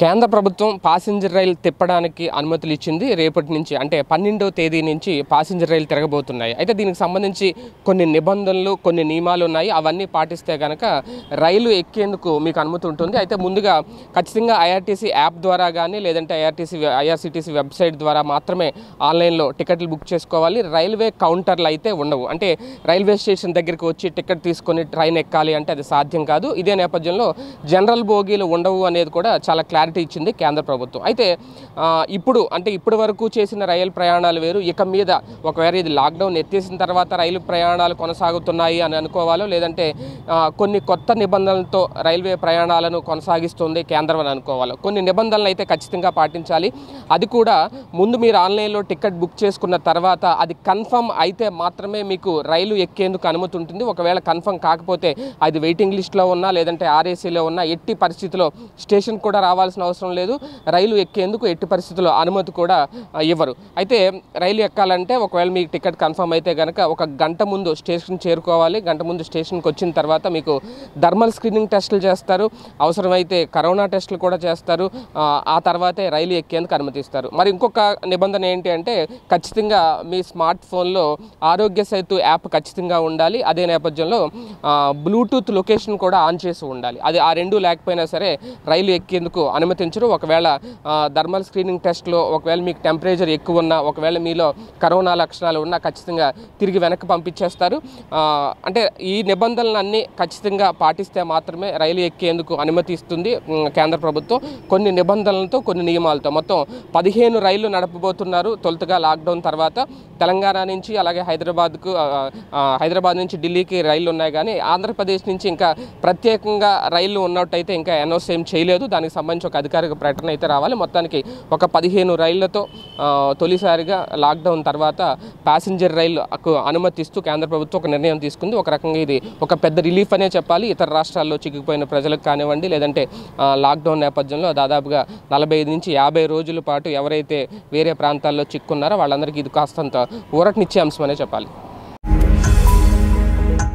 కేంద్ర ప్రభుత్వం పాసింజర్ రైలు తిప్పడానికి అనుమతులు ఇచ్చింది. రేపటి నుంచి అంటే పన్నెండో తేదీ నుంచి పాసింజర్ రైలు తిరగబోతున్నాయి. అయితే దీనికి సంబంధించి కొన్ని నిబంధనలు కొన్ని నియమాలు ఉన్నాయి. అవన్నీ పాటిస్తే కనుక రైలు ఎక్కేందుకు మీకు అనుమతి ఉంటుంది. అయితే ముందుగా ఖచ్చితంగా ఐఆర్టీసీ యాప్ ద్వారా కానీ లేదంటే ఐఆర్టీసీ ఐఆర్సీటీసీ వెబ్సైట్ ద్వారా మాత్రమే ఆన్లైన్లో టికెట్లు బుక్ చేసుకోవాలి. రైల్వే కౌంటర్లు అయితే ఉండవు. అంటే రైల్వే స్టేషన్ దగ్గరికి వచ్చి టికెట్ తీసుకొని ట్రైన్ ఎక్కాలి అంటే అది సాధ్యం కాదు. ఇదే నేపథ్యంలో జనరల్ బోగీలు ఉండవు అనేది కూడా చాలా క్లారిటీ ఇచ్చింది కేంద్ర ప్రభుత్వం. అయితే ఇప్పుడు అంటే ఇప్పటి వరకు చేసిన రైలు ప్రయాణాలు వేరు. ఇక మీద ఒకవేళ ఇది లాక్డౌన్ ఎత్తేసిన తర్వాత రైలు ప్రయాణాలు కొనసాగుతున్నాయి అని అనుకోవాలో లేదంటే కొన్ని కొత్త నిబంధనలతో రైల్వే ప్రయాణాలను కొనసాగిస్తుంది కేంద్రం అని అనుకోవాలో. కొన్ని నిబంధనలు అయితే ఖచ్చితంగా పాటించాలి. అది కూడా ముందు మీరు ఆన్లైన్లో టికెట్ బుక్ చేసుకున్న తర్వాత అది కన్ఫర్మ్ అయితే మాత్రమే మీకు రైలు ఎక్కేందుకు అనుమతి ఉంటుంది ఒకవేళ కన్ఫర్మ్ కాకపోతే అది వెయిటింగ్ లిస్ట్లో ఉన్నా లేదంటే ఆర్ఏసీలో ఉన్నా ఎట్టి పరిస్థితిలో స్టేషన్ కూడా రావాల్సిన అవసరం లేదు. రైలు ఎక్కేందుకు ఎట్టి పరిస్థితుల్లో అనుమతి కూడా ఇవ్వరు. అయితే రైలు ఎక్కాలంటే ఒకవేళ మీకు టికెట్ కన్ఫర్మ్ అయితే కనుక ఒక గంట ముందు స్టేషన్ చేరుకోవాలి. గంట ముందు స్టేషన్కి వచ్చిన తర్వాత మీకు థర్మల్ స్క్రీనింగ్ టెస్టులు చేస్తారు. అవసరమైతే కరోనా టెస్టులు కూడా చేస్తారు. ఆ, తర్వాతే రైలు ఎక్కేందుకు అనుమతిస్తారు. మరి ఇంకొక నిబంధన ఏంటి అంటే ఖచ్చితంగా మీ స్మార్ట్ ఫోన్లో ఆరోగ్య సేతు యాప్ ఖచ్చితంగా ఉండాలి. అదే నేపథ్యంలో బ్లూటూత్ లొకేషన్ కూడా ఆన్ చేసి ఉండాలి. అది ఆ రెండు లేకపోయినా సరే రైలు ఎక్కేందుకు అనుమతించరు. ఒకవేళ థర్మల్ స్క్రీనింగ్ టెస్ట్లో ఒకవేళ మీకు టెంపరేచర్ ఎక్కువ ఉన్నా ఒకవేళ మీలో కరోనా లక్షణాలు ఉన్నా ఖచ్చితంగా తిరిగి వెనక్కి పంపించేస్తారు. అంటే ఈ నిబంధనలన్నీ ఖచ్చితంగా పాటిస్తే మాత్రమే రైలు ఎక్కేందుకు అనుమతి ఇస్తుంది కేంద్ర ప్రభుత్వం. కొన్ని నిబంధనలతో కొన్ని నియమాలతో. మొత్తం పదిహేను రైళ్ళు నడపబోతున్నారు తొలుతగా లాక్డౌన్ తర్వాత. తెలంగాణ నుంచి అలాగే హైదరాబాద్కు హైదరాబాద్ నుంచి ఢిల్లీకి రైళ్ళు ఉన్నాయి కానీ ఆంధ్రప్రదేశ్ నుంచి ఇంకా ప్రత్యేకంగా రైళ్ళు ఉన్నట్టయితే ఇంకా అనౌన్స్ ఏం చేయలేదు. దానికి సంబంధించి ఒక అధికారిక ప్రకటన అయితే రావాలి. మొత్తానికి ఒక పదిహేను రైళ్ళతో తొలిసారిగా లాక్డౌన్ తర్వాత ప్యాసింజర్ రైళ్ళకు అనుమతిస్తూ కేంద్ర ప్రభుత్వం ఒక నిర్ణయం తీసుకుంది. ఒక రకంగా ఇది ఒక పెద్ద రిలీఫ్ అనే చెప్పాలి. ఇతర రాష్ట్రాల్లో చిక్కుపోయిన ప్రజలకు కానివ్వండి లేదంటే లాక్డౌన్ నేపథ్యంలో దాదాపుగా నలభై నుంచి యాభై రోజుల పాటు ఎవరైతే వేరే ప్రాంతాల్లో చిక్కున్నారో వాళ్ళందరికీ ఇది కాస్తంత ఊరటనిచ్చే అంశం అనే చెప్పాలి.